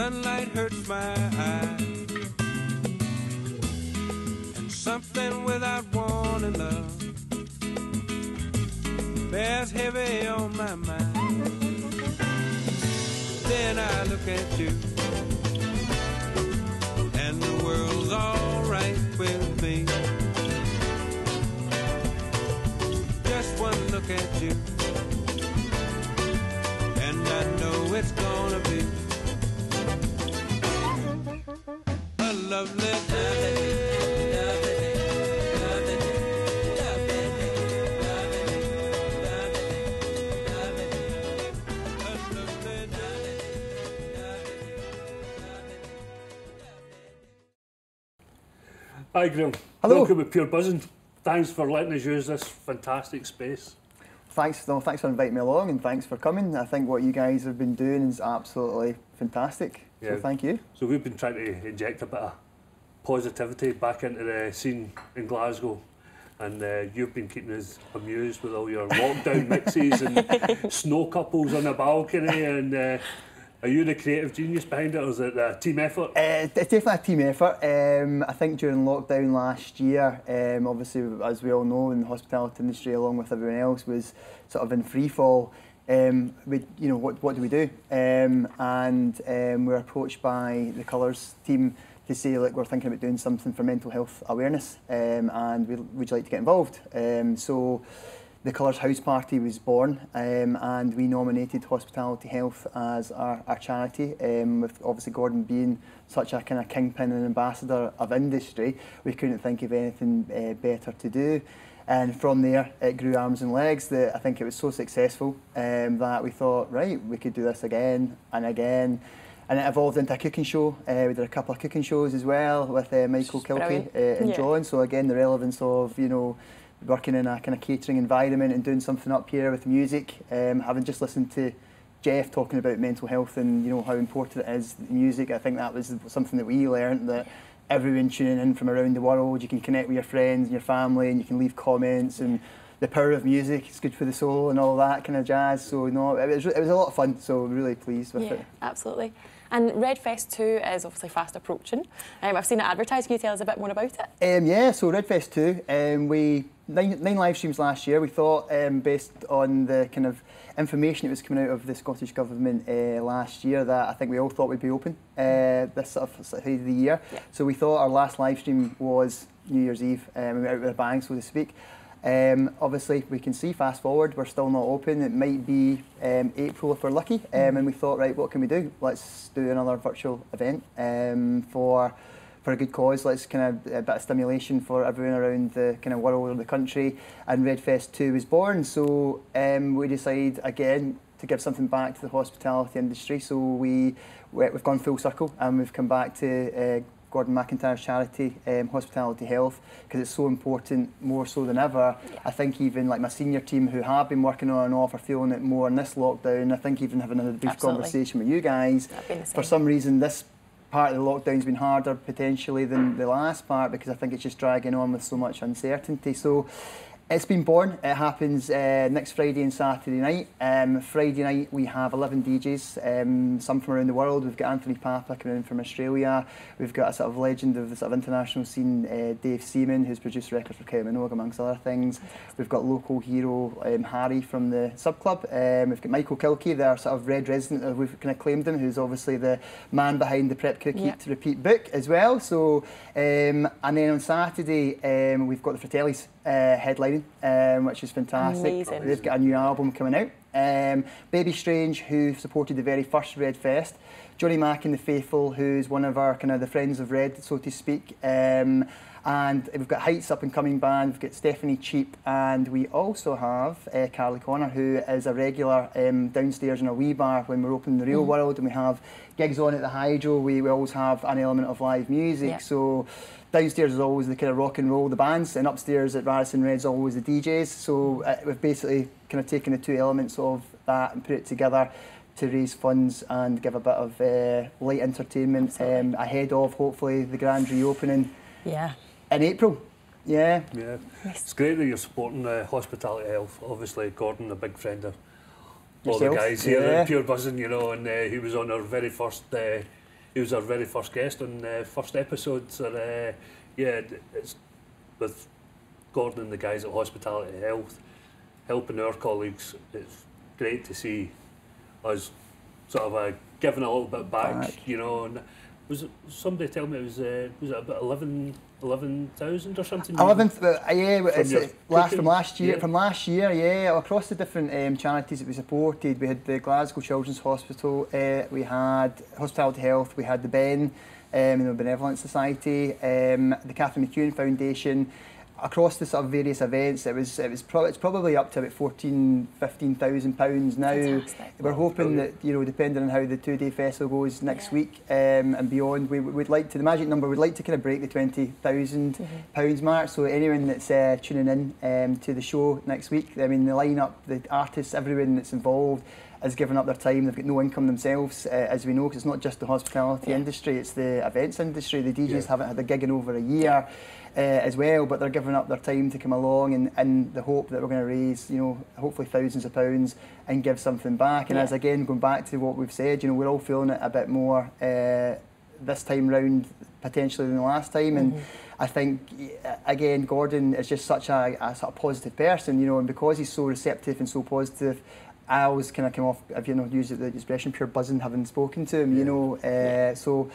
sunlight hurts my eyes. And something without wanting love bears heavy on my mind. Then I look at you, and the world's alright with me. Just one look at you, a lovely day. Hi Graham. Hello. Welcome to Pure Buzzing. Thanks for letting us use this fantastic space. Thanks, no, thanks for inviting me along and thanks for coming. I think what you guys have been doing is absolutely fantastic. Yeah. So thank you. So we've been trying to inject a bit of positivity back into the scene in Glasgow. And uh, you've been keeping us amused with all your lockdown mixes and snow couples on the balcony. And uh, are you the creative genius behind it, or is it a team effort? Uh, it's definitely a team effort. Um, I think during lockdown last year, um, obviously, as we all know, in the hospitality industry, along with everyone else, was sort of in free fall. Um, we, you know, what, what do we do? Um, and um, we were approached by the Colours team to say, like, we're thinking about doing something for mental health awareness, um, and we, would you like to get involved? Um, so the Colours House Party was born um, and we nominated Hospitality Health as our, our charity. Um, with obviously Gordon being such a kind of kingpin and ambassador of industry, we couldn't think of anything uh, better to do. And from there, it grew arms and legs. That I think it was so successful um, that we thought, right, we could do this again and again. And it evolved into a cooking show. Uh, we did a couple of cooking shows as well with uh, Michael Brilliant. uh, and Yeah. John. So again, the relevance of you know working in a kind of catering environment and doing something up here with music. Um, having just listened to Jeff talking about mental health and you know how important it is music, I think that was something that we learned that everyone tuning in from around the world, you can connect with your friends and your family, and you can leave comments and. The power of music, it's good for the soul and all that kind of jazz. So no, it was, it was a lot of fun. So really pleased with Yeah, it. absolutely. And Red Fest 2 is obviously fast approaching. Um, I've seen it advertised. Can you tell us a bit more about it? Um, yeah, so Redfest 2, um, we nine, nine live streams last year. We thought, um, based on the kind of information that was coming out of the Scottish Government uh, last year, that I think we all thought would be open uh, this sort of, sort of the year. Yeah. So we thought our last live stream was New Year's Eve, um, we were out with a bang, so to speak. Um, obviously, we can see fast forward, we're still not open. It might be um, April if we're lucky. Um, and we thought, right, what can we do? Let's do another virtual event um, for for a good cause. Let's kind of a bit of stimulation for everyone around the kind of world or the country. And Redfest 2 was born. So um, we decided again to give something back to the hospitality industry. So we- we've gone full circle and we've come back to. Uh, Gordon McIntyre's charity, um, Hospitality Health, because it's so important, more so than ever. I think even like my senior team who have been working on and off are feeling it more in this lockdown. I think even having a brief Absolutely. conversation with you guys, I've been the for some reason this part of the lockdown's been harder potentially than the last part because I think it's just dragging on with so much uncertainty. So it's been born. It happens uh, next Friday and Saturday night. Um, Friday night we have 11 DJs, um, some from around the world. We've got Anthony Pappa coming in from Australia. We've got a sort of legend of the sort of international scene, uh, Dave Seaman, who's produced records for Kylie Minogue amongst other things. We've got local hero um, Harry from the sub club. Um, we've got Michael Kilkie, their sort of red resident, uh, we've kind of claimed him, who's obviously the man behind the Prep Yeah. Eat to Repeat book as well. So, um, and then on Saturday um, we've got the Fratellis uh, headlining, um, which is fantastic. Amazing. They've got a new album coming out. Um, Baby Strange, who supported the very first Red Fest. Johnny Mac and the Faithful, who's one of our kind of the friends of Red, so to speak. Um, and we've got Heights up and coming band. We've got Stephanie Cheape, and we also have uh, Carly Connor, who is a regular um, downstairs in a wee bar when we're open in the real world, and we have gigs on at the Hydro. We, we always have an element of live music. Yeah. So downstairs is always the kind of rock and roll, the bands, and upstairs at Radisson Red's always the DJs. So uh, we've basically kind of taken the two elements of that and put it together to raise funds and give a bit of uh, light entertainment um, ahead of hopefully the grand reopening Yeah. In April. Yeah. Yeah, it's great that you're supporting uh, hospitality health. Obviously, Gordon, a big friend of all the guys here Yeah. at Pure Buzzing, you know, and uh, he was on our very first uh, he was our very first guest on the first episode. So, uh, yeah, it's with Gordon and the guys at Hospitality Health helping our colleagues. It's great to see us sort of uh, giving a little bit back, Back. you know. And was it, somebody tell me it was uh, was it about 11 11,000 or something? Eleventh, uh, yeah, it's uh, last from last year. Yeah. From last year, yeah, across the different um, charities that we supported, we had the Glasgow Children's Hospital, uh, we had Hospitality Health, we had the Ben, um, know, Benevolent Society, um, the Catherine McEwen Foundation. Across the sort of various events, it was it was pro- it's probably up to about 14, 15,000 pounds now. Fantastic. We're hoping Brilliant. that you know, depending on how the two-day festival goes next Yeah. week um, and beyond, we would like to the magic number. We'd like to kind of break the twenty Mm-hmm. pounds mark. So anyone that's uh, tuning in um, to the show next week, I mean, the lineup, the artists, everyone that's involved has given up their time. They've got no income themselves, uh, as we know, because it's not just the hospitality Yeah. industry; it's the events industry. The DJs Yeah. haven't had a gig in over a year. Uh, as well, but they're giving up their time to come along and, and the hope that we're going to raise, you know, hopefully thousands of pounds and give something back. And Yeah. as again, going back to what we've said, you know, we're all feeling it a bit more uh, this time round potentially than the last time. And I think again, Gordon is just such a, a sort of positive person, you know, and because he's so receptive and so positive. I always kind of come off, if you know, use the expression, pure buzzing having spoken to him, you know. Uh, so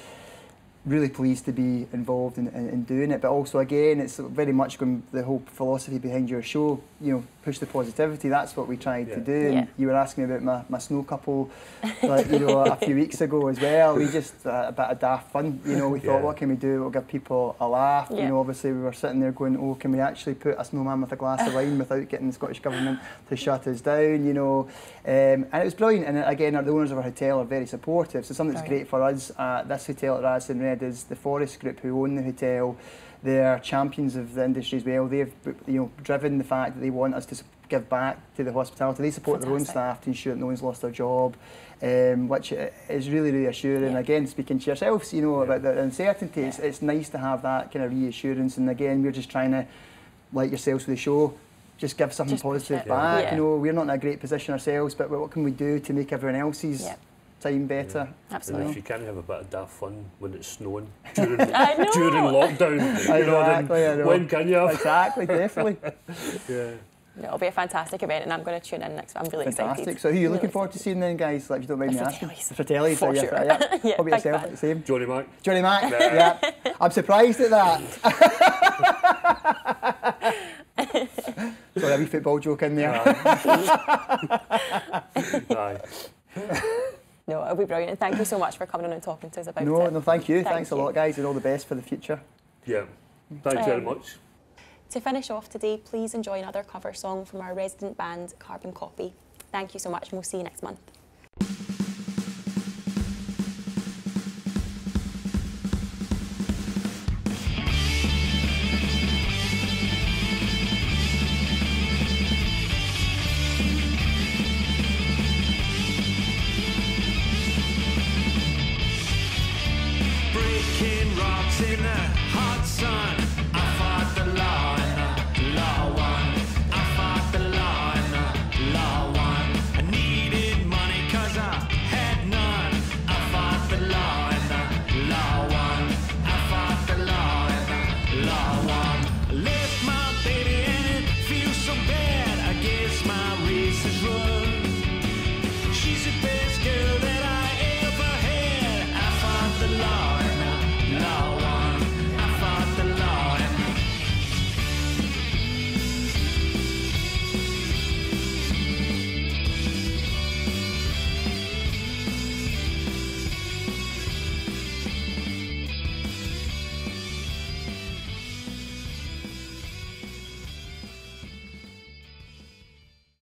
really pleased to be involved in, in, in doing it. But also, again, it's very much going the whole philosophy behind your show. You know, push the positivity. That's what we tried Yeah. to do. And Yeah. you were asking me about my, my snow couple, like you know, a few weeks ago as well. We just uh, a bit of daft fun. You know, we thought, Yeah. what can we do? We'll give people a laugh. Yeah. You know, obviously we were sitting there going, oh, can we actually put a snowman with a glass of wine without getting the Scottish government to shut us down? You know, um, and it was brilliant. And again, the owners of our hotel are very supportive. So something that's Brilliant. great for us at this hotel at Radisson Red is the Forest Group who own the hotel. They're champions of the industry as well. They've you know driven the fact that they want us to give back to the hospitality. They support their own staff to ensure that no one's lost their job, um, which is really reassuring. Yeah. Again, speaking to yourselves, you know Yeah. about the uncertainty, it's, Yeah. it's nice to have that kind of reassurance. And again, we're just trying to, like yourselves with the show, just give something Just positive back. Yeah. You know, we're not in a great position ourselves, but what can we do to make everyone else's Yeah. Time better? And if you can't have a bit of daft fun when it's snowing during, know. during lockdown, you know, Exactly, I then know. when can you have? Exactly, definitely. Yeah. It'll be a fantastic event, and I'm going to tune in next. I'm really Fantastic. excited. So who are you Really looking forward to seeing then, guys? Like, if you don't mind The me asking. Fratellis. The Fratellis. For yeah, sure. Yeah. Yeah, What about big yourself? fan. Same. Johnny Mac. Johnny Mac? yeah. I'm surprised at that. Sorry, a wee football joke in there. Aye. No, it'll be brilliant. And thank you so much for coming on and talking to us about No, it. no, thank you. Thank Thanks a lot, guys, and all the best for the future. Yeah. Thanks very Um, much. To finish off today, please enjoy another cover song from our resident band, Carbon Copy. Thank you so much, and we'll see you next month.